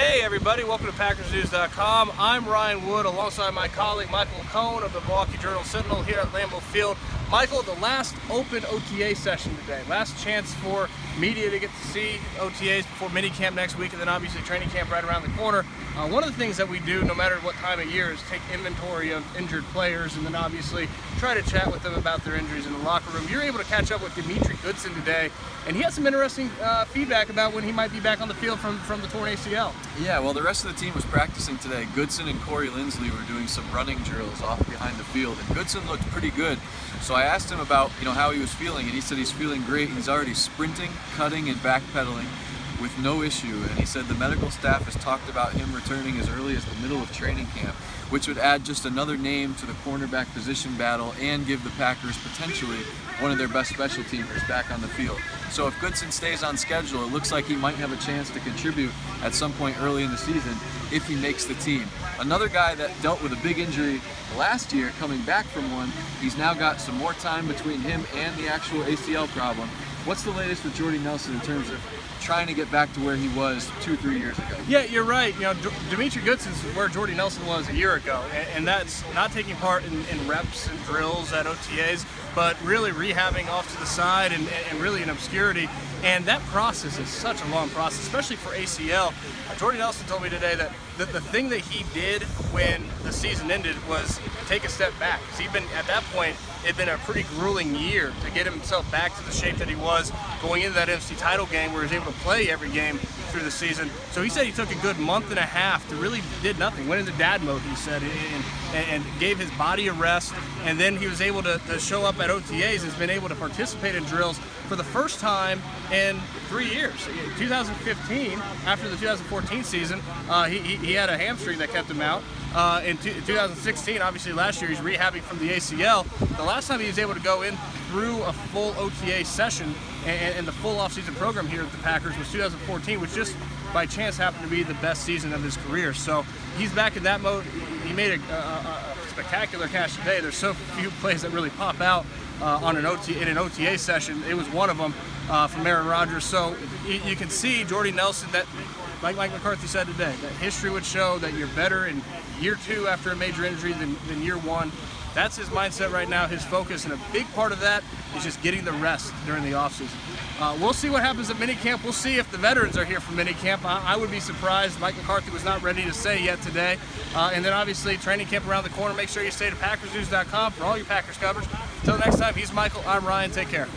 Hey everybody, welcome to PackersNews.com. I'm Ryan Wood alongside my colleague Michael Cohen of the Milwaukee Journal Sentinel here at Lambeau Field. Michael, the last open OTA session today. Last chance for media to get to see OTAs before minicamp next week and then obviously training camp right around the corner. Uh, one of the things that we do no matter what time of year is take inventory of injured players and then obviously try to chat with them about their injuries in the locker room. You're able to catch up with Demetri Goodson today and he had some interesting uh, feedback about when he might be back on the field from, from the torn ACL. Yeah, well the rest of the team was practicing today. Goodson and Corey Linsley were doing some running drills off behind the field and Goodson looked pretty good. So I asked him about you know how he was feeling, and he said he's feeling great. He's already sprinting, cutting, and backpedaling with no issue. And he said the medical staff has talked about him returning as early as the middle of training camp, which would add just another name to the cornerback position battle and give the Packers potentially one of their best special teamers back on the field. So if Goodson stays on schedule, it looks like he might have a chance to contribute at some point early in the season if he makes the team. Another guy that dealt with a big injury last year, coming back from one, he's now got some more time between him and the actual ACL problem. What's the latest with Jordy Nelson in terms of trying to get back to where he was two, three years ago? Yeah, you're right. You know, D Demetri Goodson's where Jordy Nelson was a year ago, and, and that's not taking part in, in, reps and drills at OTAs, but really rehabbing off to the side and, and really in obscurity. And that process is such a long process, especially for ACL. Jordy Nelson told me today that the, the thing that he did when the season ended was take a step back. He'd been, at that point, it'd been a pretty grueling year to get himself back to the shape that he was going into that NFC title game where he was able to play every game through the season. So he said he took a good month and a half to really did nothing. Went into dad mode, he said, and, and gave his body a rest. And then he was able to, to show up at OTAs, has been able to participate in drills for the first time in three years. 2015, after the 2014 season, uh, he, he had a hamstring that kept him out. Uh, in 2016, obviously last year, he's rehabbing from the ACL. The last time he was able to go in through a full OTA session and, and the full offseason program here at the Packers was 2014, which just by chance happened to be the best season of his career. So he's back in that mode. He made a, a, a spectacular catch today. There's so few plays that really pop out on an OTA in an OTA session. It was one of them uh, from Aaron Rodgers. So you, you can see Jordy Nelson that like Mike McCarthy said today, that history would show that you're better in year two after a major injury than, than year one. That's his mindset right now, his focus, and a big part of that is just getting the rest during the offseason. Uh, we'll see what happens at minicamp. We'll see if the veterans are here for minicamp. I, I would be surprised. Mike McCarthy was not ready to say yet today. Uh, and then obviously training camp around the corner. Make sure you stay to PackersNews.com for all your Packers coverage. Until next time, he's Michael. I'm Ryan. Take care.